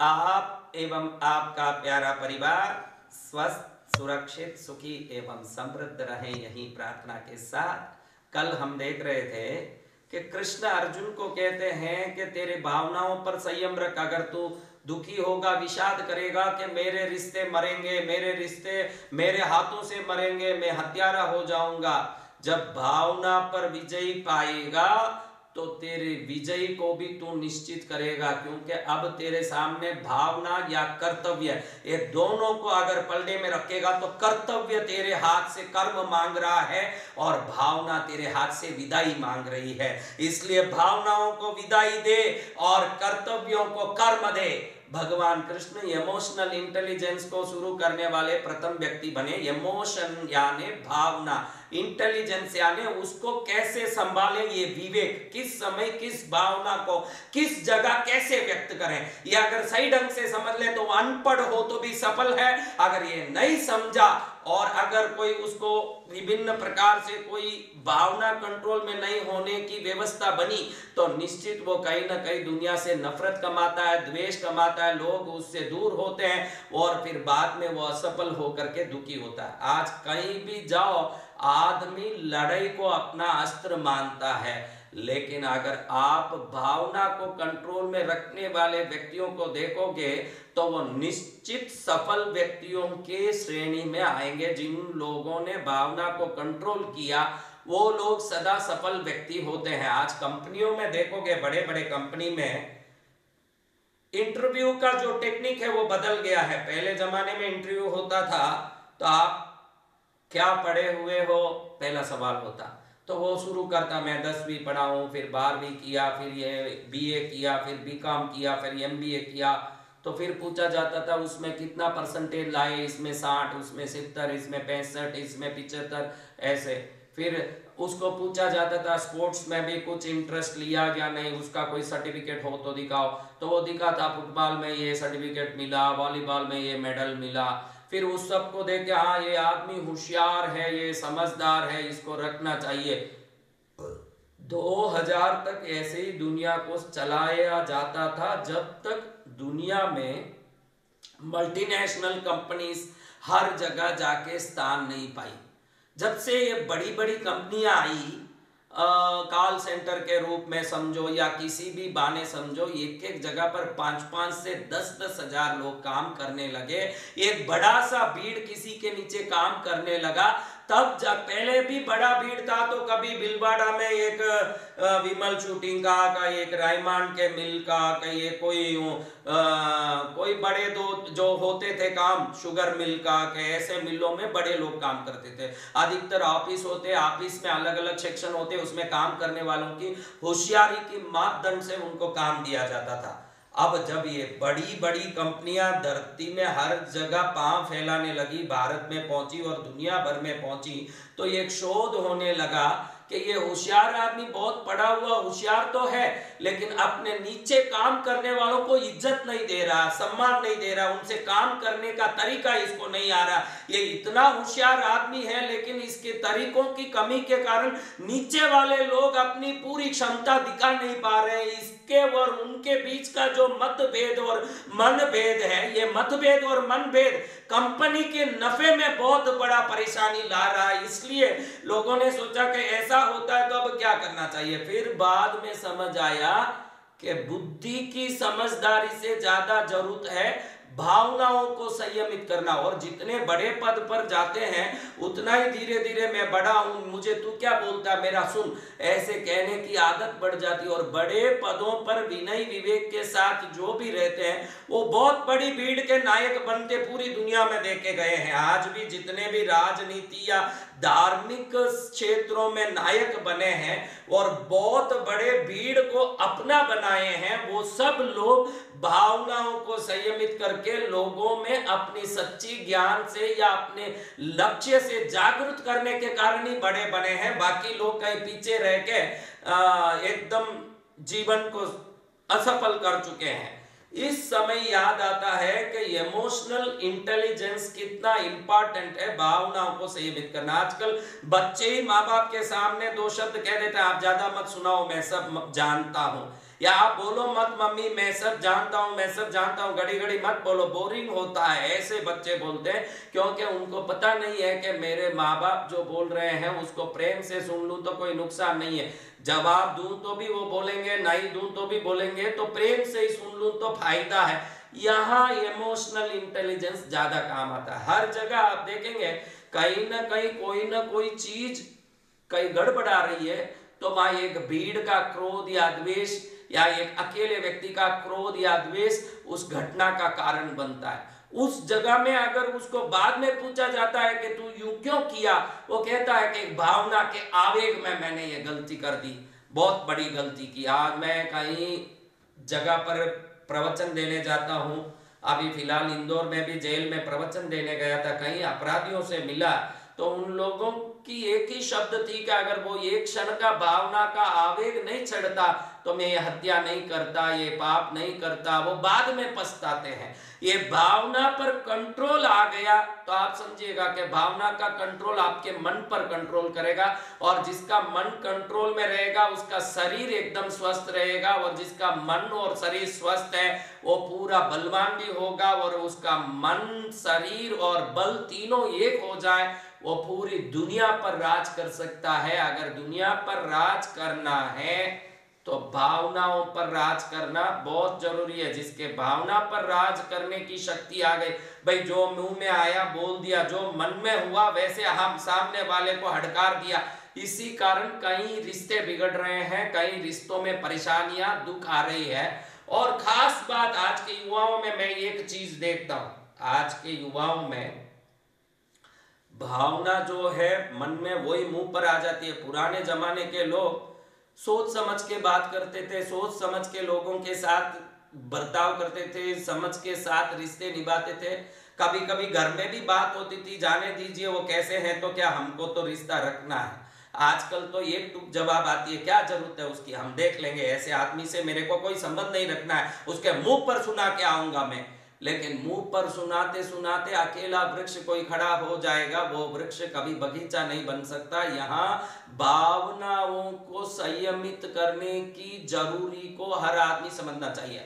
आप एवं आपका प्यारा परिवार स्वस्थ, सुरक्षित, सुखी एवं समृद्ध रहे यही प्रार्थना के साथ। कल हम देख रहे थे कि कृष्ण अर्जुन को कहते हैं कि तेरे भावनाओं पर संयम रख, अगर तू दुखी होगा, विषाद करेगा कि मेरे रिश्ते मरेंगे, मेरे रिश्ते मेरे हाथों से मरेंगे, मैं हत्यारा हो जाऊँगा। जब भावना पर विजयी पाएगा तो तेरे विजय को भी तू निश्चित करेगा, क्योंकि अब तेरे सामने भावना या कर्तव्य ये दोनों को अगर पलड़े में रखेगा तो कर्तव्य तेरे हाथ से कर्म मांग रहा है और भावना तेरे हाथ से विदाई मांग रही है। इसलिए भावनाओं को विदाई दे और कर्तव्यों को कर्म दे। भगवान कृष्ण इमोशनल इंटेलिजेंस को शुरू करने वाले प्रथम व्यक्ति बने। इमोशन यानी भावना। इंटेलिजेंस यानी उसको कैसे संभाले ये विवेक, किस समय, किस भावना को, किस जगह कैसे व्यक्त करें? ये अगर सही ढंग से समझ ले तो अनपढ़ हो तो भी सफल है। अगर ये नहीं समझा और अगर कोई उसको विभिन्न प्रकार से कोई भावना कंट्रोल में नहीं होने की व्यवस्था बनी तो निश्चित वो कहीं ना कहीं दुनिया से नफरत कमाता है, द्वेष कमाता है, लोग उससे दूर होते हैं और फिर बाद में वो असफल होकर के दुखी होता है। आज कहीं भी जाओ आदमी लड़ाई को अपना अस्त्र मानता है, लेकिन अगर आप भावना को कंट्रोल में रखने वाले व्यक्तियों को देखोगे तो वो निश्चित सफल व्यक्तियों के श्रेणी में आएँगे। जिन लोगों ने भावना को कंट्रोल किया, वो लोग सदा सफल व्यक्ति होते हैं। आज कंपनियों में देखोगे बड़े बड़े कंपनी में, इंटरव्यू का जो टेक्निक है, वो बदल गया है। पहले जमाने में इंटरव्यू होता था तो आप क्या पढ़े हुए हो? पहला सवाल होता। तो वो शुरू करता, मैं दसवीं पढ़ा हूँ फिर बारहवीं किया, फिर ये बीए किया, फिर बीकॉम किया, फिर एमबीए किया। तो फिर पूछा जाता था, उसमें कितना परसेंटेज लाए? इसमें साठ, उसमें सितर इसमें पैंसठ, इसमें पिचहत्तर, ऐसे। फिर उसको पूछा जाता था, स्पोर्ट्स में भी कुछ इंटरेस्ट लिया या नहीं? उसका कोई सर्टिफिकेट हो तो दिखाओ। तो वो दिखाता फुटबॉल में ये सर्टिफिकेट मिला, वॉलीबॉल में ये मेडल मिला। फिर उस सबको देख के हाँ ये आदमी होशियार है, ये समझदार है, इसको रखना चाहिए। 2000 तक ऐसे ही दुनिया को चलाया जाता था, जब तक दुनिया में मल्टीनेशनल कंपनीज़ हर जगह जाके स्थान नहीं पाई। जब से ये बड़ी बड़ी कंपनियाँ आई कॉल सेंटर के रूप में समझो या किसी भी बाने समझो, एक एक जगह पर पाँच पाँच से दस दस हज़ार लोग काम करने लगे। एक बड़ा सा भीड़ किसी के नीचे काम करने लगा। तब जब पहले भी बड़ा भीड़ था तो कभी बिलवाड़ा में एक विमल शूटिंग का का एक रायमान के मिल का कहीं कोई आ, कोई बड़े दो जो होते थे काम शुगर मिल का के ऐसे मिलों में बड़े लोग काम करते थे। अधिकतर ऑफ़िस होते ऑफ़िस में अलग अलग सेक्शन होते उसमें काम करने वालों की होशियारी की मापदंड से उनको काम दिया जाता था। अब जब ये बड़ी बड़ी कंपनियाँ धरती में हर जगह पाँव फैलाने लगी, भारत में पहुँची और दुनिया भर में पहुँची तो एक शोध होने लगा कि ये होशियार आदमी बहुत पढ़ा हुआ होशियार तो है, लेकिन अपने नीचे काम करने वालों को इज़्ज़त नहीं दे रहा, सम्मान नहीं दे रहा, उनसे काम करने का तरीका इसको नहीं आ रहा। ये इतना होशियार आदमी है, लेकिन इसके तरीकों की कमी के कारण नीचे वाले लोग अपनी पूरी क्षमता दिखा नहीं पा रहे इसके और उनके बीच का जो मतभेद और मनभेद है, ये मतभेद और मनभेद कंपनी के नफे में बहुत बड़ा परेशानी ला रहा है। इसलिए लोगों ने सोचा कि ऐसा होता है तो अब क्या करना चाहिए? फिर बाद में समझ आया कि बुद्धि की समझदारी से ज़्यादा ज़रूरत है। भावनाओं को संयमित करना। और जितने बड़े पद पर जाते हैं, उतना ही धीरे धीरे मैं बड़ा हूँ। मुझे तू क्या बोलता है? मेरा सुन। ऐसे कहने की आदत बढ़ जाती है। और बड़े पदों पर विनय विवेक के साथ जो भी रहते हैं, वो बहुत बड़ी भीड़ के नायक बनते पूरी दुनिया में देखे गए हैं। आज भी जितने भी राजनीति या धार्मिक क्षेत्रों में नायक बने हैं और बहुत बड़े भीड़ को अपना बनाए हैं, वो सब लोग भावनाओं को संयमित करके लोगों में अपनी सच्ची ज्ञान से या अपने लक्ष्य से जागृत करने के कारण ही बड़े बने हैं। बाकी लोग कहीं पीछे रह के एकदम जीवन को असफल कर चुके हैं। इस समय याद आता है कि इमोशनल इंटेलिजेंस कितना इंपॉर्टेंट है भावनाओं को संयमित करना। आजकल बच्चे ही माँ बाप के सामने दो शब्द कह देते हैं, आप ज़्यादा मत सुनाओ, मैं सब जानता हूँ। या आप बोलो मत, मम्मी, मैं सब जानता हूँ, मैं सब जानता हूँ। घड़ी घड़ी मत बोलो, बोरिंग होता है, ऐसे बच्चे बोलते हैं, क्योंकि उनको पता नहीं है कि मेरे माँ बाप जो बोल रहे हैं, उसको प्रेम से सुन लूँ तो कोई नुकसान नहीं है। जवाब दूँ तो भी वो बोलेंगे, नहीं दूँ तो भी बोलेंगे तो प्रेम से ही सुन लूँ तो फ़ायदा है। यहाँ इमोशनल इंटेलिजेंस ज़्यादा काम आता है। हर जगह आप देखेंगे, कहीं ना कहीं, कोई ना कोई चीज़ कहीं गड़बड़ा रही है तो वहाँ एक भीड़ का क्रोध या द्वेष या एक अकेले व्यक्ति का क्रोध या द्वेष उस घटना का कारण बनता है। उस जगह में अगर उसको बाद में पूछा जाता है कि तू यूँ क्यों किया, वो कहता है कि भावना के आवेग में मैंने ये गलती कर दी। बहुत बड़ी गलती की। आज मैं कहीं जगह पर प्रवचन देने जाता हूँ। अभी फ़िलहाल इंदौर में भी जेल में प्रवचन देने गया था। कहीं अपराधियों से मिला तो उन लोगों की एक ही शब्द थी कि अगर वो एक क्षण का भावना का आवेग नहीं चढ़ता तो मैं ये हत्या नहीं करता, ये पाप नहीं करता, वो बाद में पछताते हैं। ये भावना पर कंट्रोल आ गया तो आप समझिएगा कि भावना का कंट्रोल आपके मन पर कंट्रोल करेगा और जिसका मन कंट्रोल में रहेगा, उसका शरीर एकदम स्वस्थ रहेगा और जिसका मन और शरीर स्वस्थ है, वो पूरा बलवान भी होगा और उसका मन, शरीर और बल तीनों एक हो जाए। वो पूरी दुनिया पर राज कर सकता है। अगर दुनिया पर राज करना है तो भावनाओं पर राज करना बहुत ज़रूरी है। जिसके भावना पर राज करने की शक्ति आ गई, भाई जो मुँह में आया बोल दिया, जो मन में हुआ, वैसे हम सामने वाले को हड़कार दिया। इसी कारण कई रिश्ते बिगड़ रहे हैं, कई रिश्तों में परेशानियाँ, दुख आ रही है। और खास बात, आज के युवाओं में मैं एक चीज़ देखता हूँ। आज के युवाओं में भावना जो है, मन में वही मुँह पर आ जाती है। पुराने जमाने के लोग सोच समझ के बात करते थे, सोच समझ के लोगों के साथ बर्ताव करते थे, समझ के साथ रिश्ते निभाते थे। कभी कभी घर में भी बात होती थी, जाने दीजिए वो कैसे हैं तो क्या हमको तो रिश्ता रखना है। आजकल तो एक टुक जवाब आती है, क्या ज़रूरत है उसकी? हम देख लेंगे, ऐसे आदमी से मेरे को कोई संबंध नहीं रखना है, उसके मुँह पर सुना के आऊँगा मैं। लेकिन मुँह पर सुनाते सुनाते अकेला वृक्ष कोई खड़ा हो जाएगा, वो वृक्ष कभी बगीचा नहीं बन सकता। यहाँ भावनाओं को संयमित करने की ज़रूरी को हर आदमी समझना चाहिए।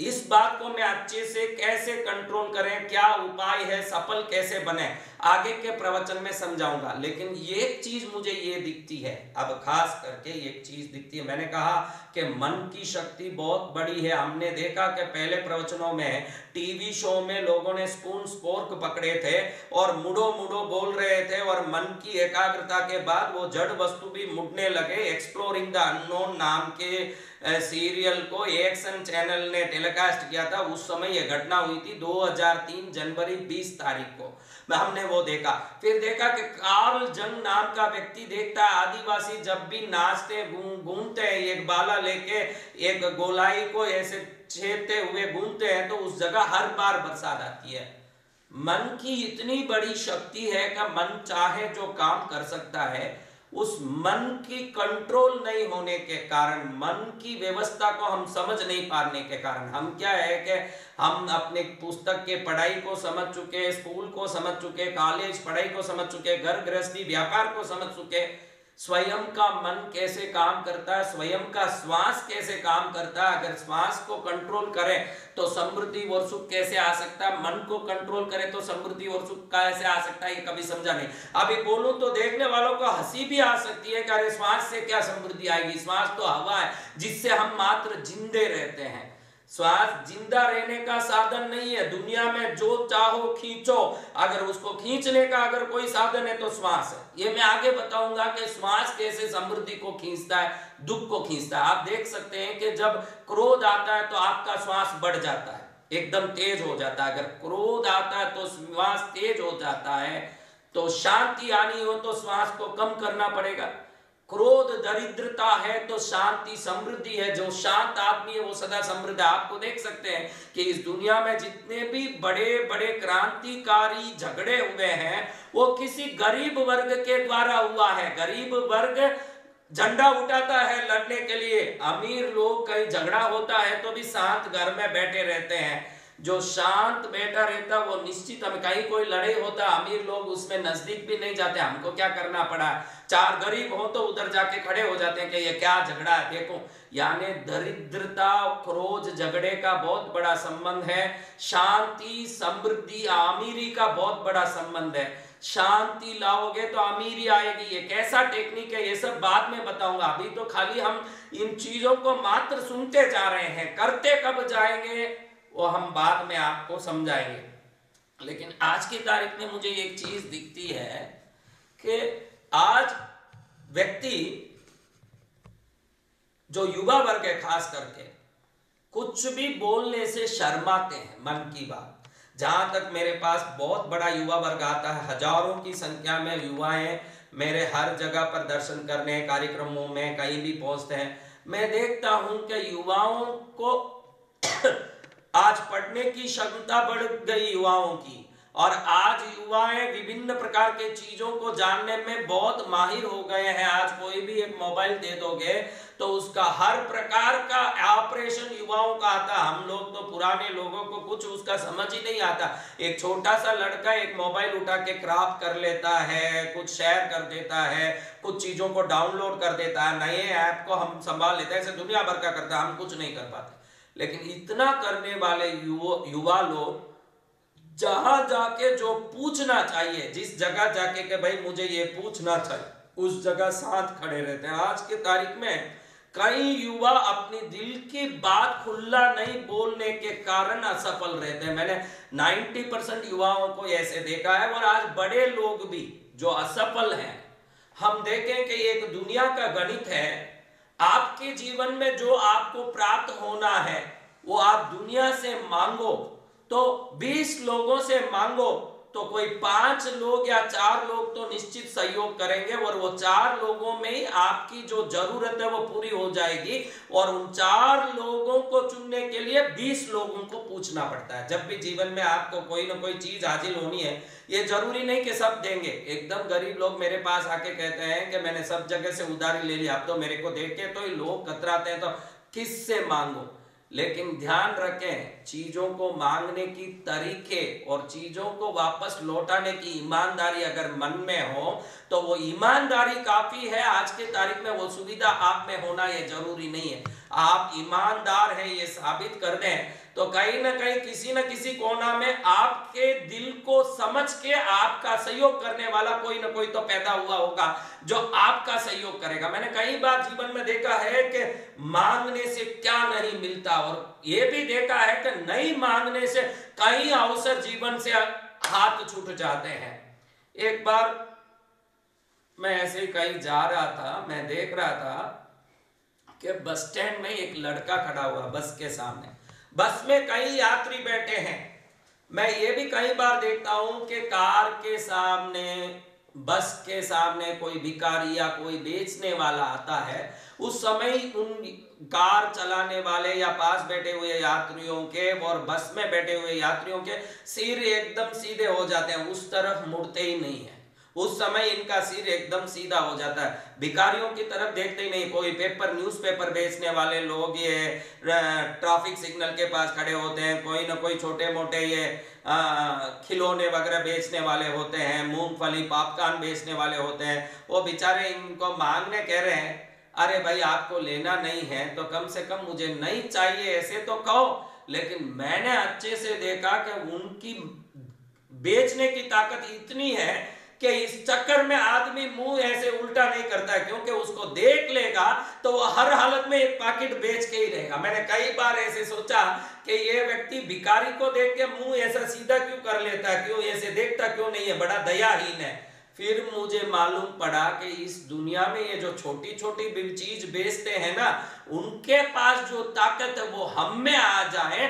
इस बात को मैं अच्छे से कैसे कंट्रोल करें, क्या उपाय है, सफल कैसे बने? आगे के प्रवचन में समझाऊँगा। लेकिन ये चीज़ मुझे ये दिखती है। अब खास करके एक चीज़ दिखती है। मैंने कहा कि मन की शक्ति बहुत बड़ी है। हमने देखा कि पहले प्रवचनों में टीवी शो में लोगों ने स्पून स्पोर्क पकड़े थे और मुड़ो मुड़ो बोल रहे थे और मन की एकाग्रता के बाद वो जड़ वस्तु भी मुड़ने लगे। एक्सप्लोरिंग द अननोन नाम के सीरियल को एक्शन चैनल ने टेलीकास्ट किया था। उस समय यह घटना हुई थी 2003 जनवरी 20 तारीख को। हमने वो देखा। फिर देखा कि कार्ल जंग नाम का व्यक्ति देखता है, आदिवासी जब भी नाचते घूमते हैं, एक बाला लेके, एक गोलाई को ऐसे छेदते हुए घूमते हैं तो उस जगह हर बार बरसात आती है। मन की इतनी बड़ी शक्ति है कि मन चाहे जो काम कर सकता है उस मन की कंट्रोल नहीं होने के कारण, मन की व्यवस्था को हम समझ नहीं पाने के कारण। हम क्या है कि हम अपने पुस्तक के पढ़ाई को समझ चुके, स्कूल को समझ चुके कॉलेज पढ़ाई को समझ चुके, घर गृहस्थी, व्यापार को समझ चुके स्वयं का मन कैसे काम करता है, स्वयं का श्वास कैसे काम करता है, अगर श्वास को कंट्रोल करें तो समृद्धि और सुख कैसे आ सकता है? मन को कंट्रोल करें तो समृद्धि और सुख कैसे आ सकता है, ये कभी समझा नहीं। अभी बोलूँ तो देखने वालों को हँसी भी आ सकती है कि अरे, श्वास से क्या समृद्धि आएगी? श्वास तो हवा है, जिससे हम मात्र जिंदे रहते हैं। श्वास ज़िंदा रहने का साधन नहीं है। दुनिया में जो चाहो खींचो। अगर उसको खींचने का अगर कोई साधन है तो श्वास है। ये मैं आगे बताऊँगा कि श्वास कैसे समृद्धि को खींचता है, दुख को खींचता है। आप देख सकते हैं कि जब क्रोध आता है तो आपका श्वास बढ़ जाता है, एकदम तेज हो जाता है। अगर क्रोध आता है तो श्वास तेज हो जाता है तो शांति आनी हो तो श्वास को कम करना पड़ेगा। क्रोध दरिद्रता है तो शांति समृद्धि है। जो शांत आदमी है, वो सदा समृद्ध है। आपको देख सकते हैं कि इस दुनिया में जितने भी बड़े बड़े क्रांतिकारी झगड़े हुए हैं, वो किसी गरीब वर्ग के द्वारा हुआ है। गरीब वर्ग झंडा उठाता है लड़ने के लिए। अमीर लोग कहीं झगड़ा होता है तो भी शांत घर में बैठे रहते हैं। जो शांत बैठा रहता, वो निश्चित हमें कहीं कोई लड़ाई होता, अमीर लोग उसमें नज़दीक भी नहीं जाते, हमको क्या करना पड़ा? चार गरीब हो तो उधर जाके खड़े हो जाते हैं कि ये क्या झगड़ा है? देखो, यानी दरिद्रता, क्रोध, झगड़े का बहुत बड़ा संबंध है। शांति, समृद्धि, अमीरी का बहुत बड़ा संबंध है। शांति लाओगे तो अमीरी आएगी। ये कैसा टेक्निक है? ये सब बाद में बताऊँगा। अभी तो खाली हम इन चीज़ों को मात्र सुनते जा रहे हैं। करते कब जाएँगे? वो हम बाद में आपको समझाएँगे। लेकिन आज की तारीख में मुझे एक चीज़ दिखती है कि आज व्यक्ति जो युवा वर्ग है, खास करके, कुछ भी बोलने से शर्माते हैं, मन की बात। जहाँ तक मेरे पास बहुत बड़ा युवा वर्ग आता है, हज़ारों की संख्या में युवाएँ मेरे हर जगह पर दर्शन करने, कार्यक्रमों में कहीं भी पहुँचते हैं। मैं देखता हूँ कि युवाओं को आज पढ़ने की क्षमता बढ़ गई युवाओं की। और आज युवाएँ विभिन्न प्रकार के चीज़ों को जानने में बहुत माहिर हो गए हैं। आज कोई भी एक मोबाइल दे दोगे तो उसका हर प्रकार का ऑपरेशन युवाओं का आता हम लोग तो पुराने लोगों को कुछ उसका समझ ही नहीं आता। एक छोटा सा लड़का एक मोबाइल उठा के क्राफ्ट कर लेता है, कुछ शेयर कर देता है, कुछ चीज़ों को डाउनलोड कर देता है। नए ऐप को हम संभाल लेते हैं, ऐसे दुनिया भर का करता है, हम कुछ नहीं कर पाते। लेकिन इतना करने वाले युवा लोग जहाँ जाके जो पूछना चाहिए, जिस जगह जाके के भाई मुझे ये पूछना चाहिए उस जगह साथ खड़े रहते हैं। आज के तारीख में कई युवा अपनी दिल की बात खुला नहीं बोलने के कारण असफल रहते हैं। मैंने 90 परसेंट युवाओं को ऐसे देखा है और आज बड़े लोग भी जो असफल हैं, हम देखें कि एक दुनिया का गणित है आपके जीवन में जो आपको प्राप्त होना है, वो आप दुनिया से मांगो। तो 20 लोगों से मांगो। तो कोई पाँच लोग या चार लोग तो निश्चित सहयोग करेंगे और वो चार लोगों में आपकी जो ज़रूरत है वो पूरी हो जाएगी और उन चार लोगों को चुनने के लिए बीस लोगों को पूछना पड़ता है। जब भी जीवन में आपको कोई ना कोई चीज़ हाजिर होनी है, ये ज़रूरी नहीं कि सब देंगे। एकदम गरीब लोग मेरे पास आके कहते हैं कि मैंने सब जगह से उधारी ले लिया अब तो मेरे को देख के तो ये लोग कतराते हैं तो किससे मांगो? लेकिन ध्यान रखें, चीज़ों को मांगने की तरीके और चीज़ों को वापस लौटाने की ईमानदारी अगर मन में हो तो वो ईमानदारी काफ़ी है। आज के तारीख में वो सुविधा आप में होना ये ज़रूरी नहीं है। आप ईमानदार हैं, ये साबित कर दें। तो कहीं ना कहीं किसी ना किसी कोना में आपके दिल को समझ के आपका सहयोग करने वाला कोई ना कोई तो पैदा हुआ होगा, जो आपका सहयोग करेगा। मैंने कई बार जीवन में देखा है कि मांगने से क्या नहीं मिलता, और ये भी देखा है कि नहीं मांगने से कई अवसर जीवन से हाथ छूट जाते हैं। एक बार मैं ऐसे ही कहीं जा रहा था, मैं देख रहा था कि बस स्टैंड में एक लड़का खड़ा हुआ, बस के सामने। बस में कई यात्री बैठे हैं। मैं ये भी कई बार देखता हूँ कि कार के सामने, बस के सामने कोई भिकारी या कोई बेचने वाला आता है। उस समय ही उन कार चलाने वाले या पास बैठे हुए यात्रियों के और बस में बैठे हुए यात्रियों के सिर एकदम सीधे हो जाते हैं, उस तरफ़ मुड़ते ही नहीं है। उस समय इनका सिर एकदम सीधा हो जाता है। भिखारियों की तरफ़ देखते ही नहीं कोई पेपर न्यूज़पेपर बेचने वाले लोग ये ट्रैफ़िक सिग्नल के पास खड़े होते हैं। कोई ना कोई छोटे मोटे ये खिलौने वगैरह बेचने वाले होते हैं, मूंगफली, पापकान बेचने वाले होते हैं। वो बेचारे इनको मांगने कह रहे हैं, अरे भाई, आपको लेना नहीं है तो कम से कम मुझे नहीं चाहिए ऐसे तो कहो। लेकिन मैंने अच्छे से देखा कि उनकी बेचने की ताकत इतनी है कि इस चक्कर में आदमी मुँह ऐसे उल्टा नहीं करता क्योंकि उसको देख लेगा तो वो हर हालत में एक पैकेट बेच के ही रहेगा। मैंने कई बार ऐसे सोचा कि ये व्यक्ति भिकारी को देख के मुँह ऐसा सीधा क्यों कर लेता क्यों ऐसे देखता, क्यों नहीं है? बड़ा दयाहीन है। फिर मुझे मालूम पड़ा कि इस दुनिया में ये जो छोटी छोटी चीज़ बेचते हैं ना, उनके पास जो ताकत है वो हम में आ जाए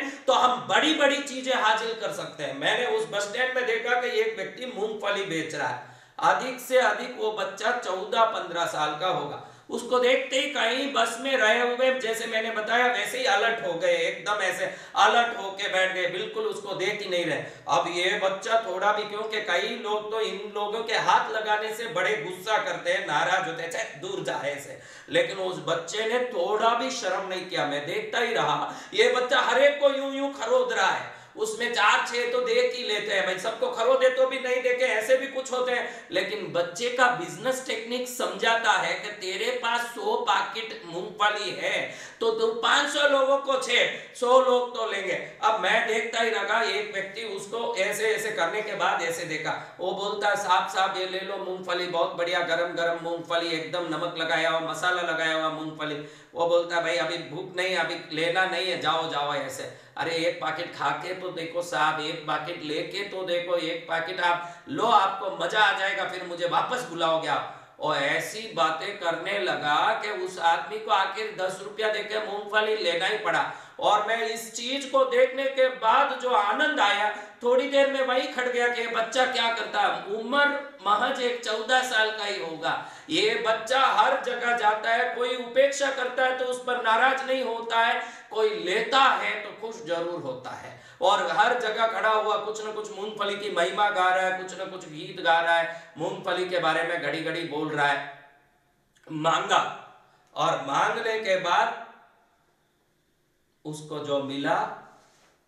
बड़ी चीज़ें हासिल कर सकते हैं। मैंने उस बस स्टैंड में देखा कि एक व्यक्ति मूंगफली बेच रहा है। अधिक से अधिक वो बच्चा चौदह पंद्रह साल का होगा। उसको देखते ही कहीं बस में रहे हुए, जैसे मैंने बताया, वैसे ही अलर्ट हो गए, एकदम ऐसे अलर्ट होके बैठ गए, बिल्कुल उसको देख ही नहीं रहे। अब ये बच्चा थोड़ा भी, क्योंकि कई लोग तो इन लोगों के हाथ लगाने से बड़े गुस्सा करते हैं, नाराज़ होते हैं दूर जाए से लेकिन उस बच्चे ने थोड़ा भी शर्म नहीं किया, मैं देखता ही रहा। ये बच्चा हरेक को यूँ यूँ खरोद रहा है। उसमें चार छह तो देख ही लेते हैं भाई, सबको खरो दे तो भी नहीं देखे ऐसे भी कुछ होते हैं। लेकिन बच्चे का बिज़नेस टेक्निक समझाता है कि तेरे पास सौ पैकेट मूंगफली है तो तू पाँच सौ लोगों को छे, सौ लोग तो लेंगे। अब मैं देखता ही रहा, एक व्यक्ति उसको ऐसे ऐसे करने के बाद ऐसे देखा। वो बोलता है साहब साहब, ये ले लो मूंगफली, बहुत बढ़िया, गरम गरम मूंगफली, एकदम नमक लगाया हुआ, मसाला लगाया हुआ मूंगफली। वो बोलता है भाई, अभी भूख नहीं, अभी लेना नहीं है, जाओ जाओ, ऐसे। अरे एक पैकेट खा के तो देखो साहब, एक पैकेट लेके तो देखो, एक पैकेट आप लो, आपको मज़ा आ जाएगा, फिर मुझे वापस बुलाओगे आप। और ऐसी बातें करने लगा कि उस आदमी को आखिर दस रुपया देकर मूंगफली लेना ही पड़ा। और मैं इस चीज़ को देखने के बाद जो आनंद आया, थोड़ी देर में वही खड़ गया कि बच्चा क्या करता है? उम्र महज एक चौदह साल का ही होगा। ये बच्चा हर जगह जाता है, कोई उपेक्षा करता है तो उस पर नाराज़ नहीं होता है, कोई लेता है तो खुश ज़रूर होता है। और हर जगह खड़ा हुआ, कुछ न कुछ मूंगफली की महिमा गा रहा है, कुछ न कुछ गीत गा रहा है, मूंगफली के बारे में घड़ी घड़ी बोल रहा है। मांगा। और मांगने के बाद उसको जो मिला,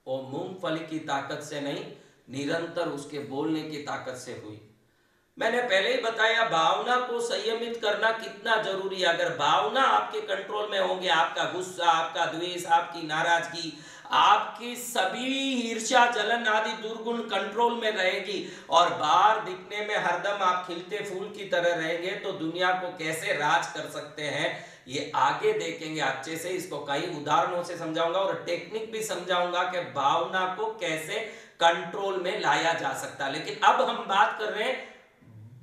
वो मूंगफली की ताकत से नहीं, निरंतर उसके बोलने की ताकत से हुई। मैंने पहले ही बताया, भावना को संयमित करना कितना ज़रूरी है। अगर भावना आपके कंट्रोल में होंगे, आपका गुस्सा, आपका द्वेष, आपकी नाराज़गी, आपकी सभी ईर्षा जलन आदि दुर्गुण कंट्रोल में रहेगी और बाहर दिखने में हरदम आप खिलते फूल की तरह रहेंगे तो दुनिया को कैसे राज कर सकते हैं? ये आगे देखेंगे, अच्छे से इसको कई उदाहरणों से समझाऊँगा और टेक्निक भी समझाऊँगा कि भावना को कैसे कंट्रोल में लाया जा सकता लेकिन अब हम बात कर रहे हैं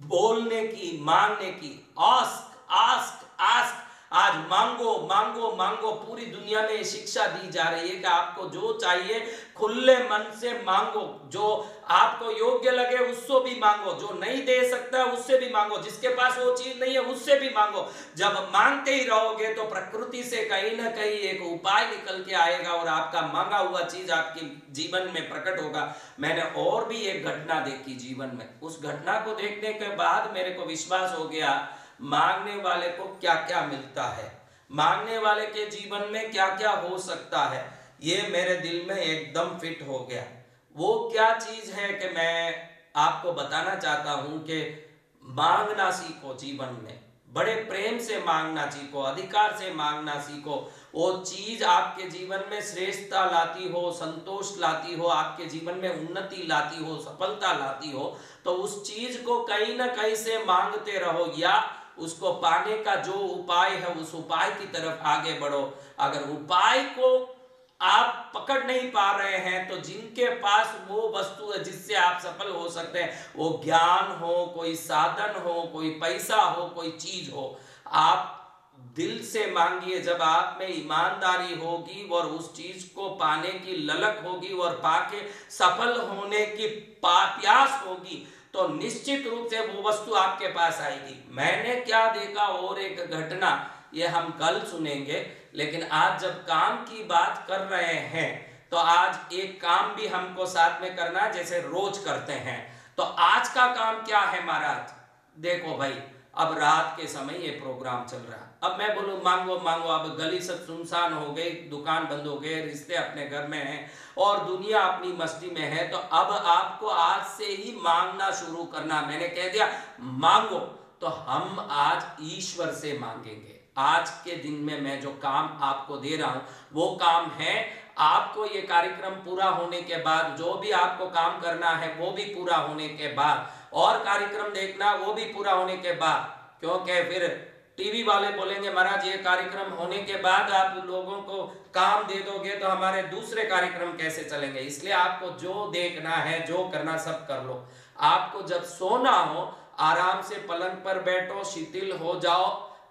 बोलने की मांगने की आस्क आस्क आस्क आज मांगो मांगो मांगो, पूरी दुनिया में शिक्षा दी जा रही है कि आपको जो चाहिए, खुले मन से मांगो। जो आपको योग्य लगे, उससे भी मांगो। जो नहीं दे सकता, उससे भी मांगो। जिसके पास वो चीज़ नहीं है, उससे भी मांगो। जब मांगते ही रहोगे तो प्रकृति से कहीं ना कहीं एक उपाय निकल के आएगा और आपका मांगा हुआ चीज़ आपके जीवन में प्रकट होगा। मैंने और भी एक घटना देखी जीवन में। उस घटना को देखने के बाद मेरे को विश्वास हो गया मांगने वाले को क्या क्या मिलता है? मांगने वाले के जीवन में क्या क्या हो सकता है? ये मेरे दिल में एकदम फिट हो गया। वो क्या चीज़ है कि मैं आपको बताना चाहता हूँ कि मांगना सीखो जीवन में। बड़े प्रेम से मांगना सीखो, अधिकार से मांगना सीखो। वो चीज़ आपके जीवन में श्रेष्ठता लाती हो, संतोष लाती हो, आपके जीवन में उन्नति लाती हो, सफलता लाती हो तो उस चीज़ को कहीं ना कहीं से मांगते रहो या उसको पाने का जो उपाय है, उस उपाय की तरफ़ आगे बढ़ो। अगर उपाय को आप पकड़ नहीं पा रहे हैं तो जिनके पास वो वस्तु है जिससे आप सफल हो सकते हैं, वो ज्ञान हो, कोई साधन हो, कोई पैसा हो, कोई चीज़ हो, आप दिल से मांगिए, जब आप में ईमानदारी होगी और उस चीज़ को पाने की ललक होगी और पाके सफल होने की प्यास होगी तो निश्चित रूप से वो वस्तु आपके पास आएगी। मैंने क्या देखा और एक घटना, ये हम कल सुनेंगे, लेकिन आज जब काम की बात कर रहे हैं तो आज एक काम भी हमको साथ में करना जैसे रोज करते हैं। तो आज का काम क्या है महाराज? देखो भाई, अब रात के समय ये प्रोग्राम चल रहा अब मैं बोलू, मांगो मांगो, अब गली सब सुनसान हो गई, दुकान बंद हो गए, रिश्ते अपने घर में हैं और दुनिया अपनी मस्ती में है तो अब आपको आज से ही मांगना शुरू करना। मैंने कह दिया, मांगो तो हम आज ईश्वर से मांगेंगे। आज के दिन में मैं जो काम आपको दे रहा हूँ, वो काम है आपको ये कार्यक्रम पूरा होने के बाद, जो भी आपको काम करना है, वो भी पूरा होने के बाद, और कार्यक्रम देखना, वो भी पूरा होने के बाद। क्योंकि फिर? टीवी वाले बोलेंगे, महाराज, ये कार्यक्रम होने के बाद आप लोगों को काम दे दोगे तो हमारे दूसरे कार्यक्रम कैसे चलेंगे? इसलिए आपको जो देखना है, जो करना सब कर लो। आपको जब सोना हो, आराम से पलंग पर बैठो, शिथिल हो जाओ,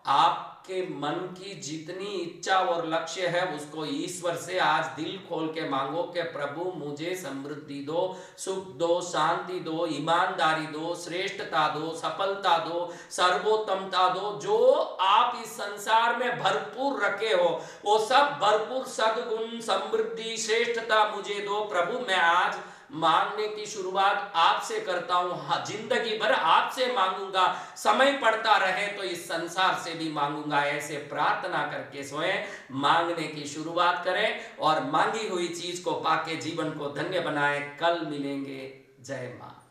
आप आपके मन की जितनी इच्छा और लक्ष्य है, उसको ईश्वर से आज दिल खोल के मांगो कि प्रभु, मुझे समृद्धि दो, सुख दो, शांति दो, ईमानदारी दो, श्रेष्ठता दो, सफलता दो, सर्वोत्तमता दो, जो आप इस संसार में भरपूर रखे हो, वो सब भरपूर सदगुण, समृद्धि, श्रेष्ठता मुझे दो। प्रभु, मैं आज मांगने की शुरुआत आपसे करता हूँ हाँ ज़िंदगी भर आपसे मांगूँगा। समय पड़ता रहे तो इस संसार से भी मांगूँगा। ऐसे प्रार्थना करके सोए, मांगने की शुरुआत करें और मांगी हुई चीज़ को पाके जीवन को धन्य बनाए। कल मिलेंगे। जय माँ।